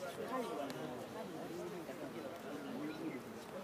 She 面